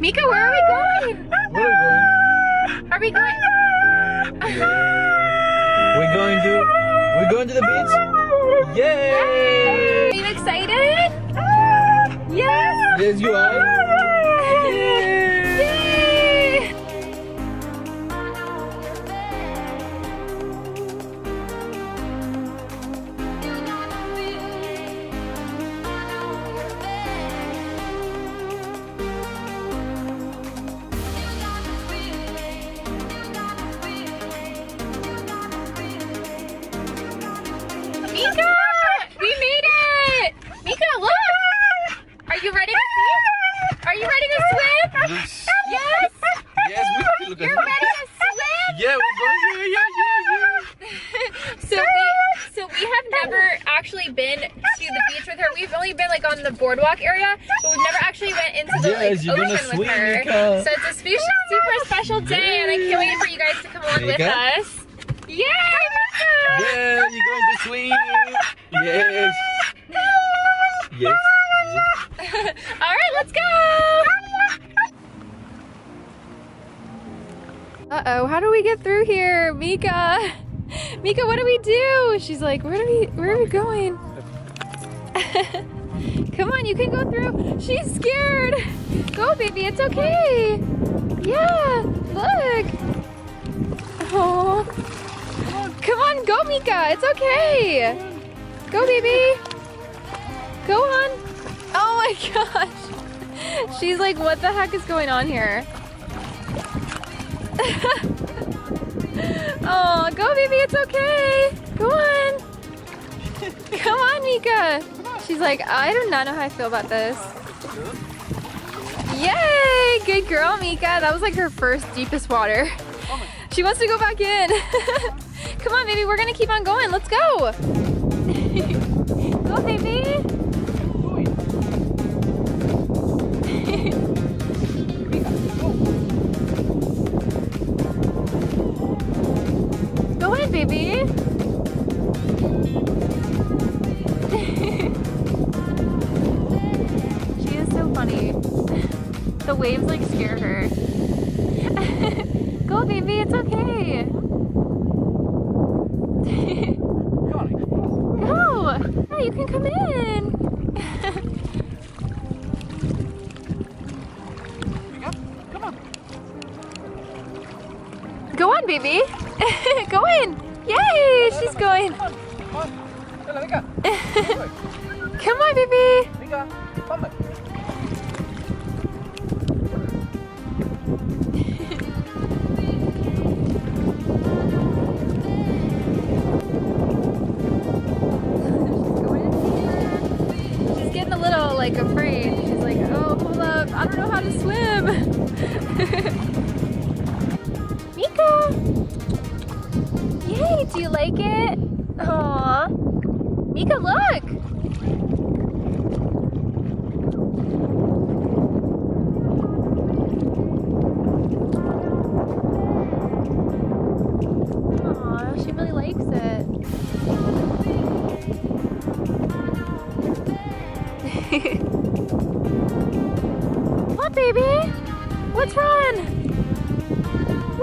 Meeka, where are we going? Where are we Are we going? going? We're going to we're going to the beach. Yay! Are you excited? Yes. Yes, you are. Boardwalk area, but we've never actually went into the Yes, like, ocean with her. Meeka. So it's a spe- super special day, and I can't wait for you guys to come along with us. Yay! Meeka! Yeah, you're going to. Yes. Yes. yes. All right, let's go. Uh-oh, how do we get through here? Meeka. Meeka, what do we do? She's like, where do we where are we going? Come on, you can go through. She's scared. Go, baby, it's okay. Yeah, look. Oh. Come on, go, Meeka. It's okay. Go, baby. Go on. Oh my gosh. She's like, what the heck is going on here? oh, go baby, it's okay. Go on. Come on, Meeka. She's like, I do not know how I feel about this. Yay! Good girl, Meeka. That was like her first deepest water. She wants to go back in. Come on, baby. We're gonna keep on going. Let's go. go, waves like scare her. Go, baby, it's okay. Come on. Go! Yeah, you can come in. Go on, baby. Go in. Yay, she's going. Come on, baby. Like afraid. She's like, oh, hold up. I don't know how to swim. Meeka. Yay, do you like it? Aw. Meeka, look.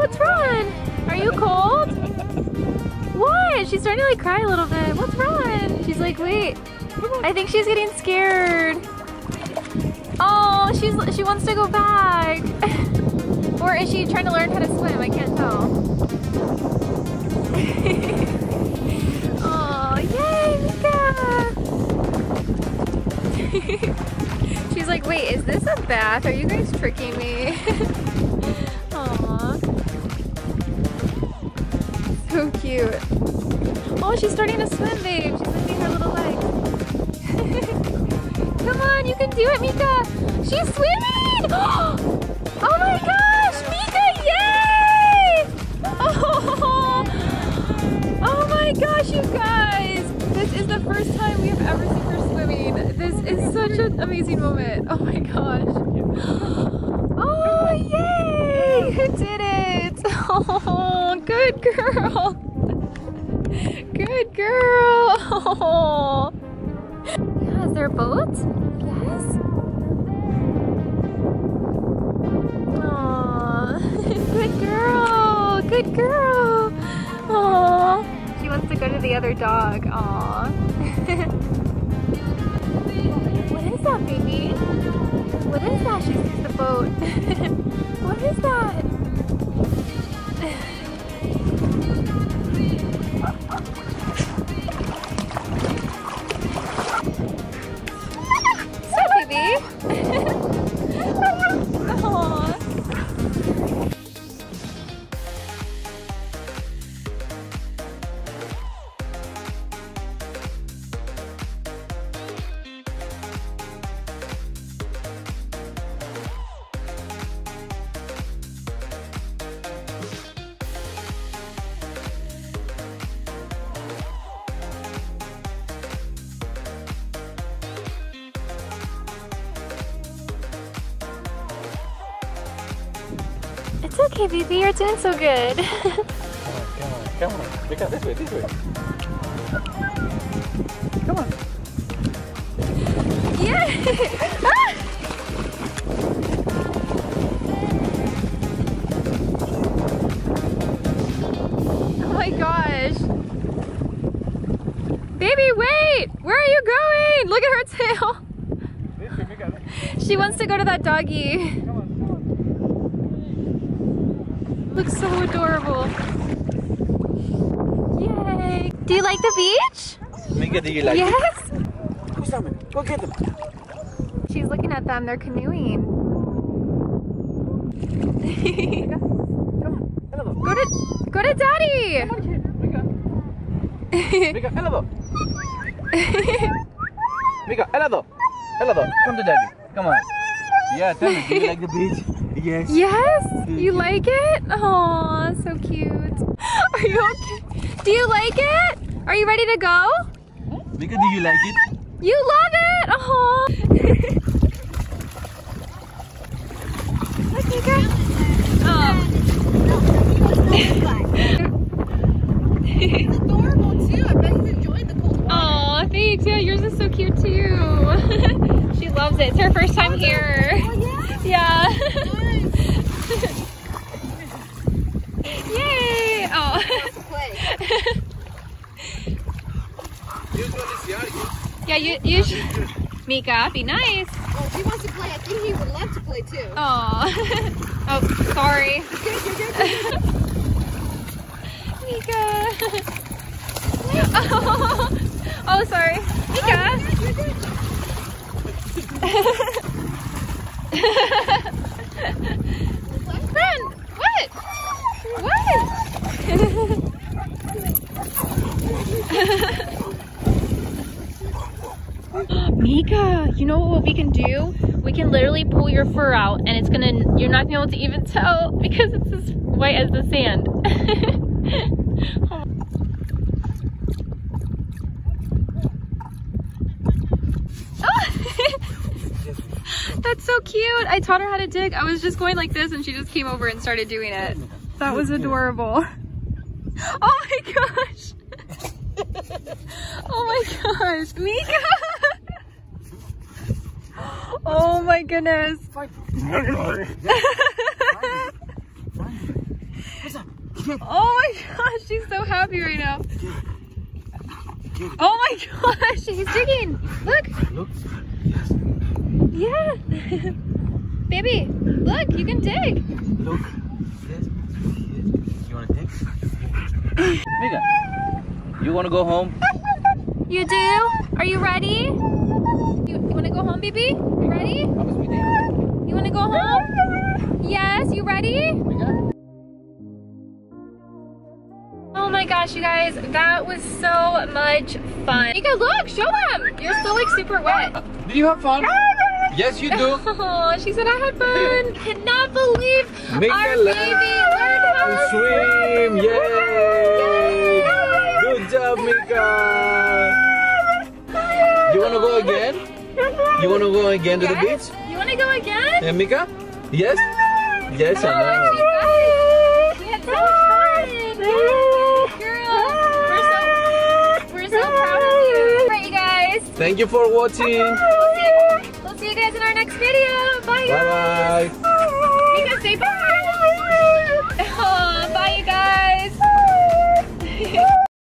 What's wrong? Are you cold? What? She's starting to like cry a little bit. What's wrong? She's like, wait. I think she's getting scared. Oh, she's she wants to go back. or is she trying to learn how to swim? I can't tell. oh, yay, Meeka! She's like, wait, is this a bath? Are you guys tricking me? Cute. Oh, she's starting to swim, babe. She's lifting her little legs. Come on, you can do it, Meeka. She's swimming! Oh my gosh, Meeka, yay! Oh, oh my gosh, you guys. This is the first time we have ever seen her swimming. This is such an amazing moment. Oh my gosh. Good girl. Aww. She wants to go to the other dog. Aww. what is that, baby? What is that? She sees the boat. what is that? It's okay, baby. You're doing so good. Come on, come on, come on. Meeka, this way, this way. Come on. yeah. Ah! Oh my gosh. Baby, wait! Where are you going? Look at her tail. This way, Meeka. She wants to go to that doggy. Come on, come on. Looks so adorable. Yay. Do you like the beach? Meeka, do you like it? yes. Go, Simon. Go get them. She's looking at them. They're canoeing. Come. Hello. go to go to daddy. Meeka, hello. Meeka, hello. Hello. Come to daddy. Come on. Yeah, tell me, do you like the beach? Yes. yes? You mm-hmm. like it? Oh, so cute. Are you okay? Do you like it? Are you ready to go? Meeka, do you like it? You love it! Oh. Look, Meeka. Oh. It's adorable too. I bet he's enjoyed the cold water. Oh, thanks. Yeah, yours is so cute too. she loves it. It's her first time here. Oh yeah? Yeah. Yay! Oh. Play. Yeah, you you should. Meeka, be nice. Oh, he wants to play. I think he would love to play too. Oh. oh, sorry. Oh, oh, good, you're good, you're. Meeka. oh. oh, sorry. Meeka. You're good. Friend, what? What? Meeka, you know what we can do? We can literally pull your fur out and it's gonna, you're not gonna be able to even tell because it's as white as the sand. That's so cute. I taught her how to dig. I was just going like this and she just came over and started doing it. That was adorable. Oh my gosh. Oh my gosh. Meeka. Oh my goodness. Oh my gosh, she's so happy right now. Oh my gosh, he's digging. Look. Look. Yeah. Baby, look, you can dig. Look. You wanna dig? Meeka, you wanna go home? You do? Are you ready? You, you want to go home, baby? You ready? How was we day? You want to go home? Yes, you ready? Oh, oh my gosh, you guys, that was so much fun. Meeka, look, show them. You're still like super wet. Did you have fun? Yes, you do. Oh, she said I had fun. Cannot believe Meeka our baby learned how to Swim! Yay! Job, Meeka! You wanna go again? You wanna go again to the beach? You want to go again? Yeah, Meeka? Yes? Yes, I know. she got it. We had so much fun. Girl. We're so, we're so proud of you. Right, you guys. Thank you for watching. We'll see, we'll see you guys in our next video. Bye, guys. Bye bye. Meeka, say bye.